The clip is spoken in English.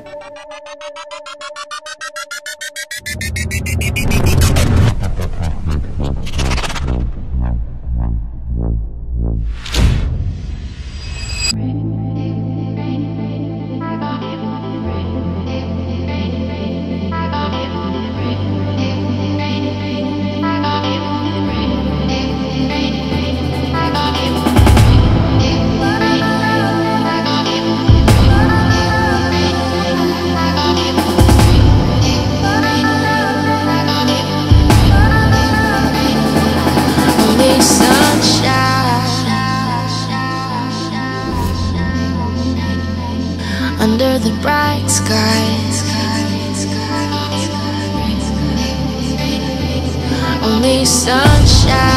Thank you. Under the bright skies. Only sunshine